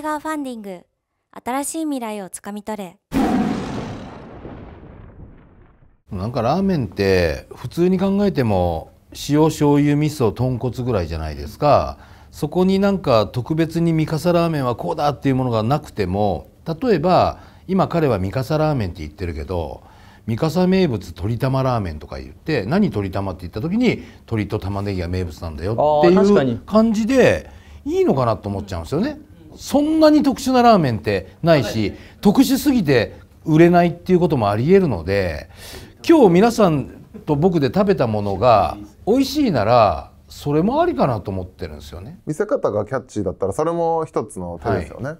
イガーファンディング。新しい未来をつかみ取れ。なんかラーメンって普通に考えても塩醤油味噌豚骨ぐらいじゃないですか。そこになんか特別に三笠ラーメンはこうだっていうものがなくても例えば今彼は三笠ラーメンって言ってるけど三笠名物鶏玉ラーメンとか言って何鶏玉って言った時に鶏と玉ねぎが名物なんだよっていう感じでいいのかなと思っちゃうんですよね。そんなに特殊なラーメンってないし、特殊すぎて売れないっていうこともありえるので今日皆さんと僕で食べたものが美味しいならそれもありかなと思ってるんですよね。見せ方がキャッチーだったらそれも一つの手ですよね。はい。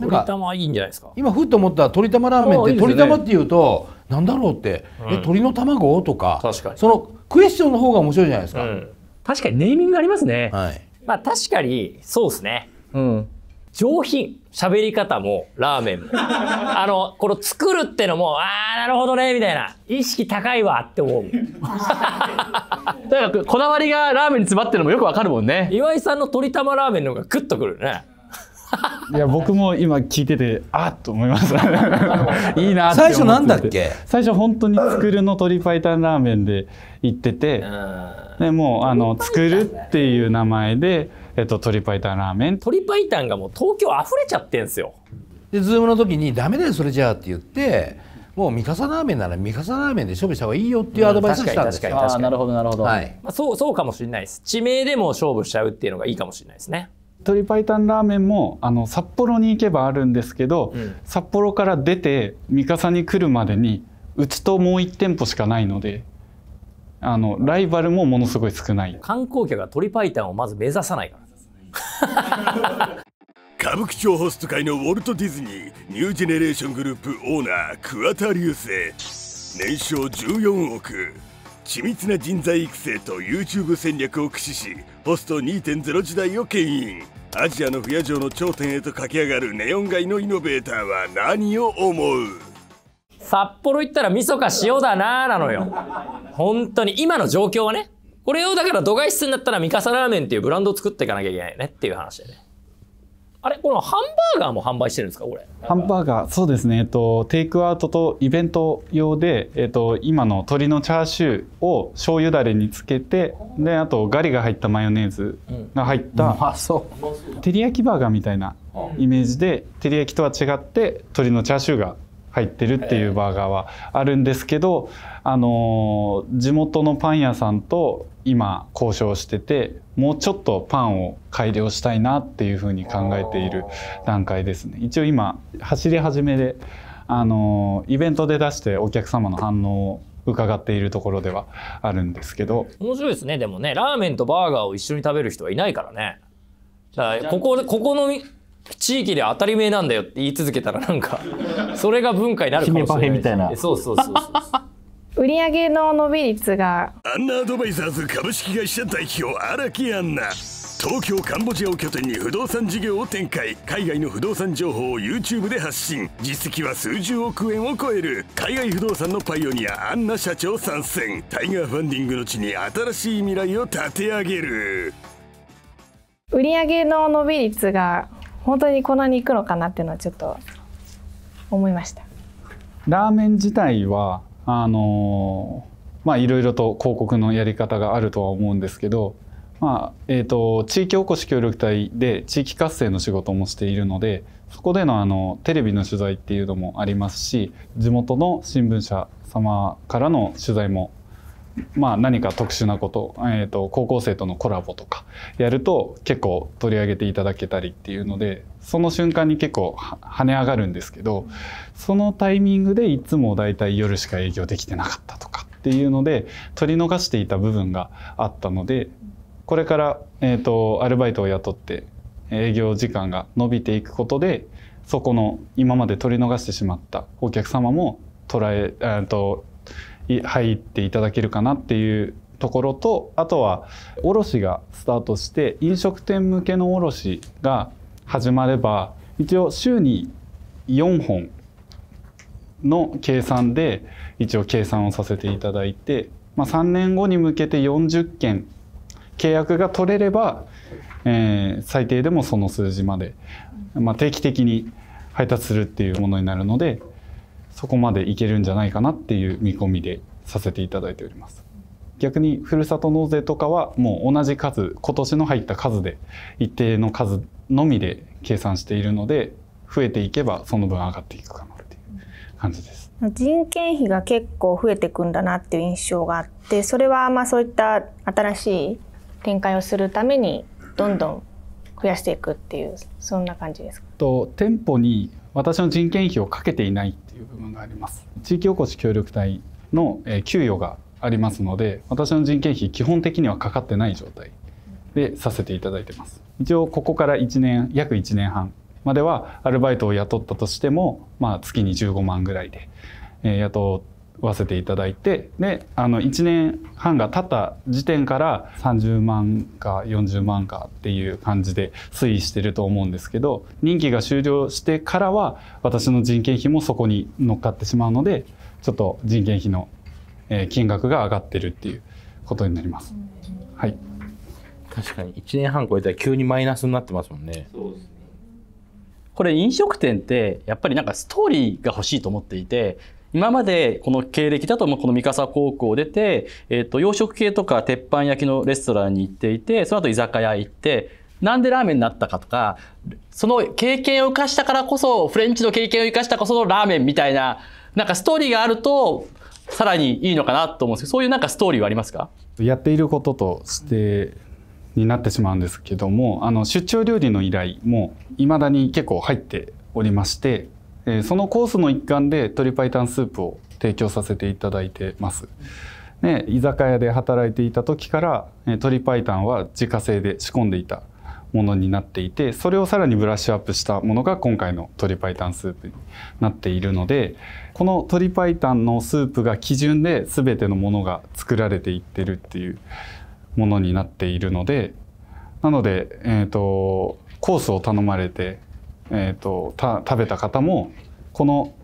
鶏玉いいんじゃないですか？今ふっと思った鶏玉ラーメンって鶏玉っていうとなんだろうって、うん、え鶏の卵？とか。そのクエスチョンの方が面白いじゃないですか、うん、確かにネーミングありますね、はい、まあ確かにそうですね。うん上品。喋り方もラーメンも。あのこの作るってのもああなるほどねみたいな。意識高いわって思うだ からこだわりがラーメンに詰まってるのもよくわかるもんね。岩井さんの鶏玉ラーメンの方がグッとくるね。いや僕も今聞いててあっと思います。いいな最初なんだっけ？最初本当に作るの鶏白湯ラーメンで行ってて。でもうあの作るっていう名前でえっと、鶏白湯ラーメン。鶏白湯がもう東京溢れちゃってんすよ。でズームの時に「ダメだよそれじゃあ」って言ってもう三笠ラーメンなら三笠ラーメンで勝負した方がいいよっていうアドバイスしたんですよ、うん、あなるほどなるほど、はい。まあ、そうそうかもしれないです。地名でも勝負しちゃうっていうのがいいかもしれないですね。鶏白湯ラーメンもあの札幌に行けばあるんですけど、うん、札幌から出て三笠に来るまでにうちともう1店舗しかないのであのライバルもものすごい少ない。観光客が鶏白湯をまず目指さないから歌舞伎町ホスト界のウォルト・ディズニーニュージェネレーショングループオーナー桑田流星年商14億。緻密な人材育成と YouTube 戦略を駆使しホスト2.0時代を牽引。アジアの不夜城の頂点へと駆け上がるネオン街のイノベーターは何を思う？札幌行ったら味噌か塩だなーなのよ。本当に今の状況はね。これをだから度外視するんだったら三笠ラーメンっていうブランドを作っていかなきゃいけないよねっていう話でね。あれこのハンバーガーも販売してるんですかこれ。ハンバーガーそうですね。えっとテイクアウトとイベント用で、えっと、今の鶏のチャーシューを醤油だれにつけてであとガリが入ったマヨネーズが入った、うん、そう。照り焼きバーガーみたいなイメージで照り焼きとは違って鶏のチャーシューが入ってるっていうバーガーはあるんですけど、あの地元のパン屋さんと今交渉しててもうちょっとパンを改良したいなっていうふうに考えている段階ですね。一応今走り始めであのイベントで出してお客様の反応を伺っているところではあるんですけど。面白いですね。でもねラーメンとバーガーを一緒に食べる人はいないからね。だからここここの地域で当たり前なんだよって言い続けたらなんかそれが文化になるかもしれないみたいな。そうそうそうそう売上の伸び率が。アンナアドバイザーズ株式会社代表荒木アンナ東京カンボジアを拠点に不動産事業を展開。海外の不動産情報を YouTube で発信。実績は数十億円を超える。海外不動産のパイオニアアンナ社長参戦。タイガーファンディングの地に新しい未来を立て上げる。売上の伸び率が本当にこんなにいくのかなっていうのはちょっと思いました。ラーメン自体はあのまあいろいろと広告のやり方があるとは思うんですけど、まあえーと、地域おこし協力隊で地域活性の仕事もしているのでそこでのあのテレビの取材っていうのもありますし地元の新聞社様からの取材もまあ、何か特殊なこと,、えーと、高校生とのコラボとかやると結構取り上げていただけたりっていうのでその瞬間に結構跳ね上がるんですけどそのタイミングでいつも大体夜しか営業できてなかったとかっていうので取り逃していた部分があったのでこれから、えーと、アルバイトを雇って営業時間が伸びていくことでそこの今まで取り逃してしまったお客様も捉ええーと入っていただけるかなっていうところとあとは卸がスタートして飲食店向けの卸が始まれば一応週に4本の計算で一応計算をさせていただいて、まあ、3年後に向けて40件契約が取れれば、えー、最低でもその数字までまあ、定期的に配達するっていうものになるのでそこまでいけるんじゃないかなっていう見込みでさせていただいております。逆にふるさと納税とかはもう同じ数今年の入った数で一定の数のみで計算しているので増えていけばその分上がっていくかなっていう感じです。人件費が結構増えていくんだなっていう印象があってそれはまあそういった新しい展開をするためにどんどん増やしていくっていうそんな感じですか？と店舗に私の人件費をかけていないっていう部分があります。地域おこし協力隊のえ給与がありますので私の人件費基本的にはかかってない状態でさせていただいてます。一応ここから1年約1年半まではアルバイトを雇ったとしても、まあ、月に15万ぐらいで、えー雇わせていただいてであの1年半が経った時点から30万か40万かっていう感じで推移してると思うんですけど任期が終了してからは私の人件費もそこに乗っかってしまうのでちょっと人件費のえー金額が上がってるっていうことになります。はい。確かに1年半超えたら急にマイナスになってますもんね。これ飲食店ってやっぱりなんかストーリーが欲しいと思っていて今までこの経歴だともうこの三笠高校を出て、えっと洋食系とか鉄板焼きのレストランに行っていてその後居酒屋行ってなんでラーメンになったかとかその経験を生かしたからこそフレンチの経験を生かしたこそのラーメンみたいななんかストーリーがあるとさらにいいのかなと思うんですけどそういうなんかストーリーはありますか？やっていることとしてになってしまうんですけどもあの出張料理の依頼も未だに結構入っておりまして、えーそのコースの一環で鶏白湯スープを提供させていただいてます。で居酒屋で働いていた時から、えー鶏白湯は自家製で仕込んでいたものになっていてそれをさらにブラッシュアップしたものが今回の鶏白湯スープになっているのでこの鶏白湯のスープが基準で全てのものが作られていってるっていうものになっているのでなので、えー、とコースを頼まれて、えー、とた食べた方もこの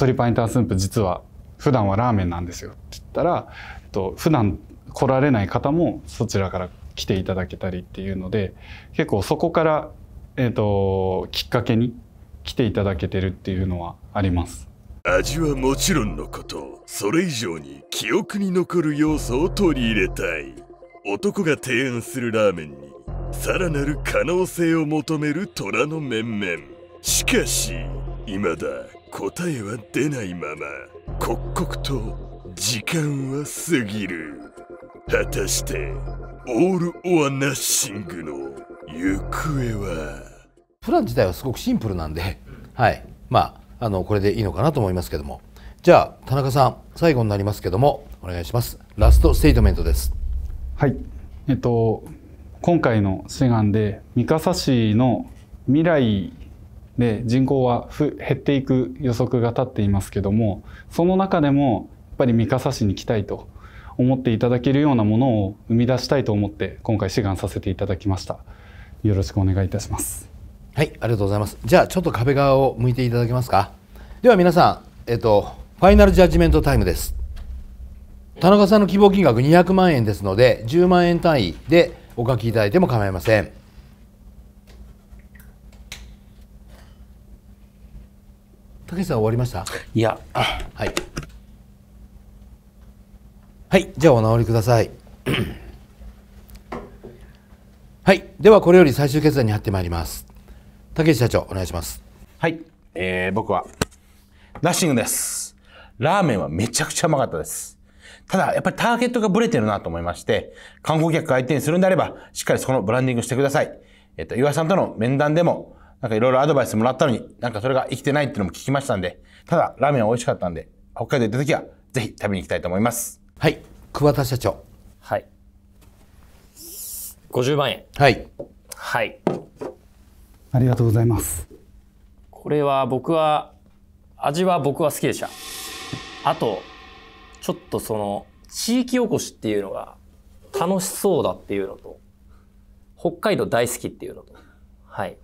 鶏白湯スープ実は普段はラーメンなんですよって言ったら、えっと、普段来られない方もそちらから来ていただけたりっていうので結構そこから、えー、ときっかけに来ていただけてるっていうのはあります。味はもちろんのことそれ以上に記憶に残る要素を取り入れたい男が提案するラーメンにさらなる可能性を求める虎の面々。しかし未だ答えは出ないまま刻々と時間は過ぎる。果たしてオール・オア・ナッシングの行方は？プラン自体はすごくシンプルなんで、はい、まああのこれでいいのかなと思いますけども。じゃあ田中さん最後になりますけどもお願いします。ラストステートメントです。はい、えっと今回の志願で三笠市の未来で人口は減っていく予測が立っていますけどもその中でもやっぱり三笠市に来たいと思っていただけるようなものを生み出したいと思って今回志願させていただきました。よろしくお願いいたします。はいありがとうございます。じゃあちょっと壁側を向いていただけますか。では皆さんえっとファイナルジャッジメントタイムです。田中さんの希望金額200万円ですので10万円単位でお書きいただいても構いません。竹内さん終わりました？いや、はい。はいじゃあお直りください。はいではこれより最終決断に入ってまいります。竹内社長お願いします。はい、えー、僕は、ナッシングです。ラーメンはめちゃくちゃうまかったです。ただ、やっぱりターゲットがブレてるなと思いまして、観光客相手にするんであれば、しっかりそこのブランディングしてください。えっと、岩井さんとの面談でも、なんかいろいろアドバイスもらったのに、なんかそれが生きてないっていうのも聞きましたんで、ただ、ラーメンは美味しかったんで、北海道行った時は、ぜひ食べに行きたいと思います。はい桑田社長はい。50万円。はいはい。ありがとうございますこれは僕は、味は僕は好きでした。あと、ちょっとその、地域おこしっていうのが楽しそうだっていうのと、北海道大好きっていうのと、はい。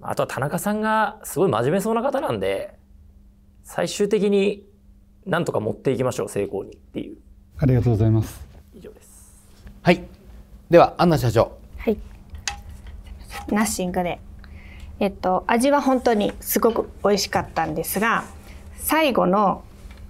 あとは田中さんがすごい真面目そうな方なんで、最終的になんとか持っていきましょう、成功にっていう。ありがとうございます以上です。はいではアンナ社長はいナッシングでえっと、味は本当にすごく美味しかったんですが最後の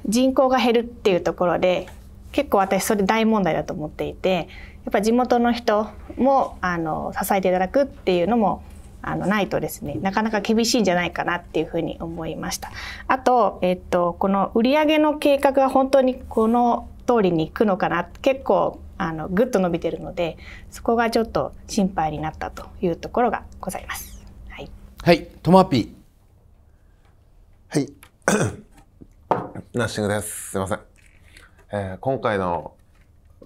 人口が減るっていうところで結構私それ大問題だと思っていてやっぱ地元の人もあの支えていただくっていうのもあのないとですねなかなか厳しいんじゃないかなっていうふうに思いましたあと、えっと、この売上の計画が本当にこの通りにいくのかな結構あのぐっと伸びてるのでそこがちょっと心配になったというところがございます。はい、はいトマピはい。ナッシングです。すいません。えー今回の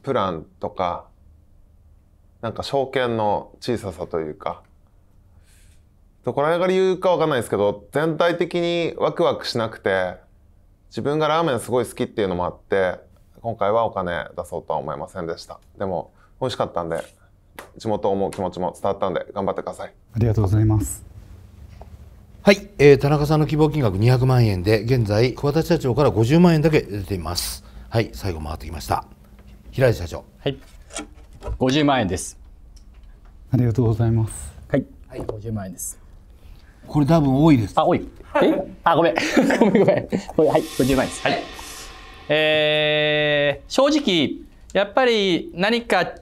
プランとか、なんか証券の小ささというか、どこら辺が理由かわかんないですけど、全体的にワクワクしなくて、自分がラーメンすごい好きっていうのもあって、今回はお金出そうとは思いませんでした。でも、美味しかったんで、地元を思う気持ちも伝わったんで、頑張ってください。ありがとうございます。はい、えー田中さんの希望金額200万円で現在桑田社長から50万円だけ出ていますはい最後回ってきました平井社長はい。50万円です。ありがとうございます。はい。はい、50万円です。これ多分多いですあ、多い。え？あ、ごめん。ごめんごめん。これはい、50万円です。はい。えー、正直、やっぱり何か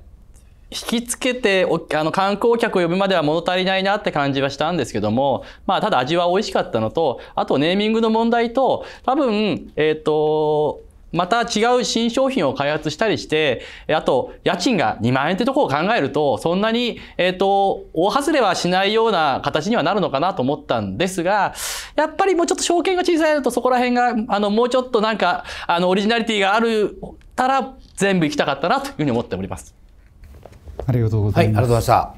引きつけてあの観光客を呼ぶまでは物足りないなって感じはしたんですけども、まあ、ただ味は美味しかったのと、あとネーミングの問題と、多分、えっ、と、また違う新商品を開発したりして、あと、家賃が2万円ってところを考えると、そんなに、えっ、と、大外れはしないような形にはなるのかなと思ったんですが、やっぱりもうちょっと証券が小さいとそこら辺が、あの、もうちょっとなんか、あの、オリジナリティがあるたら、全部行きたかったなというふうに思っております。ありがとうごはいありがとうざいます。ございました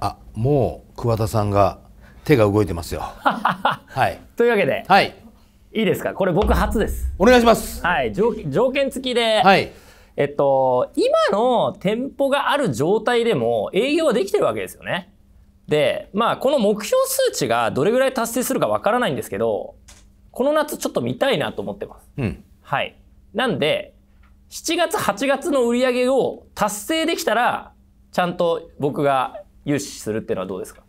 あもう桑田さんが手が動いてますよ はいというわけで、はいいいですか？これ僕初です。お願いしますはい、条件条件付きで、はいえっと、今の店舗がある状態でも営業はできてるわけですよね。で、まあ、この目標数値がどれぐらい達成するかわからないんですけど、この夏ちょっと見たいなと思ってます。うんはい。なんで、7月、8月の売り上げを達成できたら、ちゃんと僕が融資するっていうのはどうですか？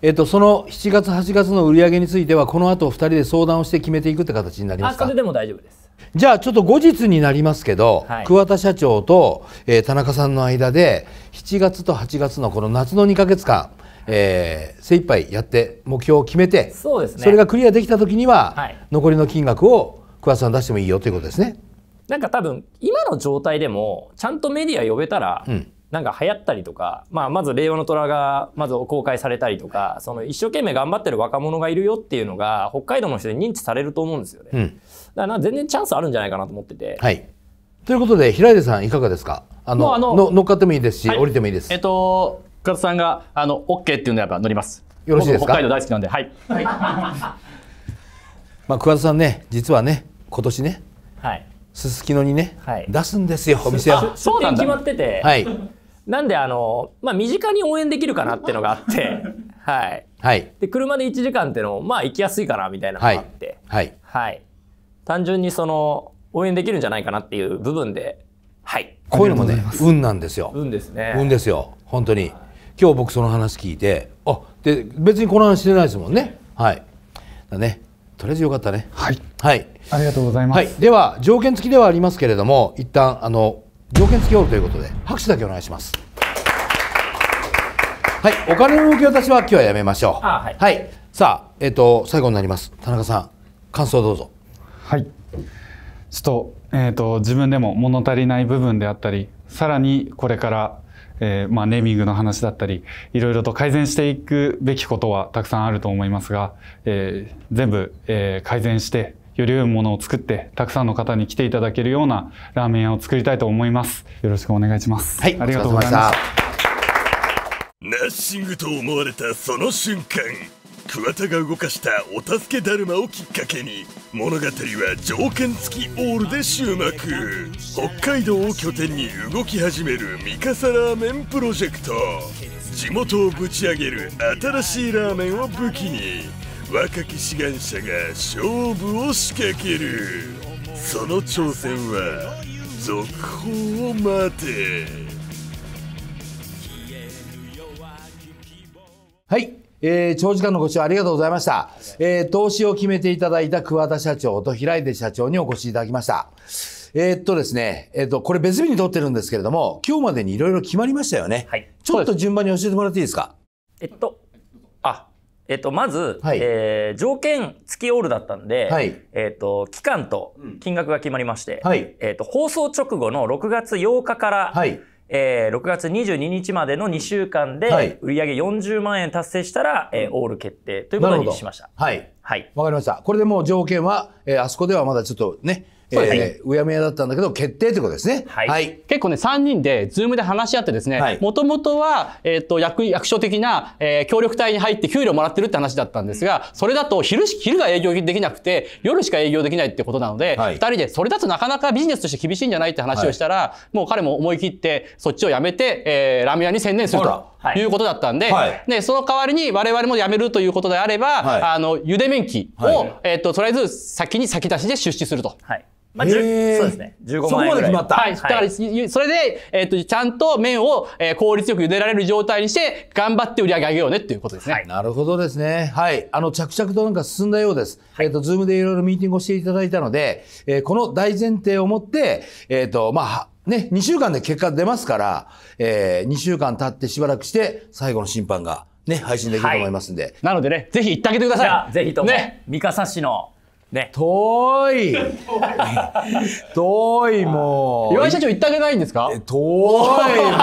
えっとその7月8月の売り上げについてはこの後2人で相談をして決めていくって形になりまあ、すか？それでも大丈夫です。じゃあちょっと後日になりますけど、はい。桑田社長と、えー田中さんの間で7月と8月のこの夏の2ヶ月間、えー、精一杯やって目標を決めてそうですね。それがクリアできた時には、はい。残りの金額を桑田さん出してもいいよということですね。なんか多分今の状態でもちゃんとメディア呼べたら、うんなんか流行ったりとか、まあ、まず令和の虎がまず公開されたりとかその一生懸命頑張ってる若者がいるよっていうのが北海道の人で認知されると思うんですよね。だかうんらなんか全然チャンスあるんじゃないかなと思ってて。はい、ということで平出さんいかがですか？あのあのの乗っかってもいいですし、はい降りてもいいです。えっと、深田さんが、あの、OK っていうんであれば乗ります。よろしいですか？僕北海道大好きなんで、はい。まあ、桑田さんね実はね今年ねはい。すすきのにね、はい。出すんですよお店を。そうなん決まってて、はい。なんであの、まあ、身近に応援できるかなって いうのがあって、はい。はい。で車で1時間っていうのもまあ行きやすいかなみたいなのがはいあって、はい。はい。単純にその応援できるんじゃないかなっていう部分で、はい。こういうのもね運なんですよ。運ですね。運ですよ。本当に。今日僕その話聞いてあで別にこの話してないですもんね。はい。だねとりあえずよかったね。はい。はい、ありがとうございます。はい、では条件付きではありますけれども一旦あの条件付きオールということで拍手だけお願いします。はい。お金の受け渡しは今日はやめましょう。あはい。さあえっ、と最後になります。田中さん感想どうぞ。はい。ちょっと,、えー、と自分でも物足りない部分であったりさらにこれから、えーまあ、ネーミングの話だったりいろいろと改善していくべきことはたくさんあると思いますが、えー全部、えー改善してより良いものを作ってたくさんの方に来ていただけるようなラーメン屋を作りたいと思います。よろしくお願いします。はいありがとうございました。ナッシングと思われたその瞬間桑田が動かしたお助けだるまをきっかけに物語は条件付きオールで終幕。北海道を拠点に動き始める三笠ラーメンプロジェクト。地元をぶち上げる新しいラーメンを武器に若き志願者が勝負を仕掛ける。その挑戦は続報を待て。はい、えー長時間のご視聴ありがとうございました。えー投資を決めていただいた桑田社長と平出社長にお越しいただきました。えーっとですね、えーっと、これ別日に撮ってるんですけれども、今日までにいろいろ決まりましたよね。はいちょっと順番に教えてもらっていいですか？えっと、あ、えっと、まず、はいえー条件付きオールだったんで、はいえっと、期間と金額が決まりまして、はいえっと、放送直後の6月8日から、はい。えー6月22日までの2週間で、はい売上40万円達成したら、えーオール決定ということにしました。はい。はい。わかりました。これでもう条件は、えーあそこではまだちょっとね、えそうですーうやむやだったんだけど、決定ということですね。はいはい。結構ね、3人で、ズームで話し合ってですはいね、もともとは、えっ、と、役、役所的な、えー協力隊に入って給料もらってるって話だったんですが、それだと昼し、昼が営業できなくて、夜しか営業できないってことなので、はい二人で、それだとなかなかビジネスとして厳しいんじゃないって話をしたら、もう彼も思い切って、そっちをやめて、えーラーメン屋に専念すると。はいいうことだったんで、はいで、その代わりに我々も辞めるということであれば、はいあの、ゆで麺機を、はいえっ、と、とりあえず先に先出しで出資すると。はい。まあ、そうですね。15そこ万円ぐらい。まで決まった。はい。だから、いそれで、えっ、と、ちゃんと麺を、えー効率よく茹でられる状態にして、頑張って売り上げ上げようねっていうことですね。はいなるほどですね。はい。あの、着々となんか進んだようです。えっ、と、ズームでいろいろミーティングをしていただいたので、えーこの大前提をもって、えっ、と、まあは、ね、2週間で結果出ますから、えー、2週間経ってしばらくして、最後の審判が、ね、配信できると思いますんで。なのでね、ぜひ行ってあげてくだじゃあ、さい。ぜひとも、ね。三笠市の、ね、遠い遠いもう。岩井社長行ってあげないんですか？遠いも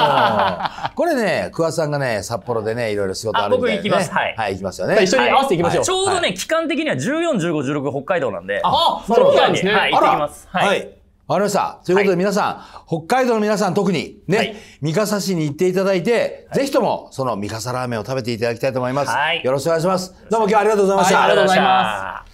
う。これね、桑田さんがね、札幌でね、いろいろ仕事あるみたいで、ね。あ僕行きますはいはい、行きますよね。一緒に合わせていきましょう。ちょうどね、期間的には14、15、16北海道なんで、あその期間に、そうなんですねはい、行ってきます。はい。はい。わかりました。ということで皆さん、北海道の皆さん特にね、はい三笠市に行っていただいて、ぜひともその三笠ラーメンを食べていただきたいと思います。はいよろしくお願いします。どうも今日はありがとうございました。ありがとうございます。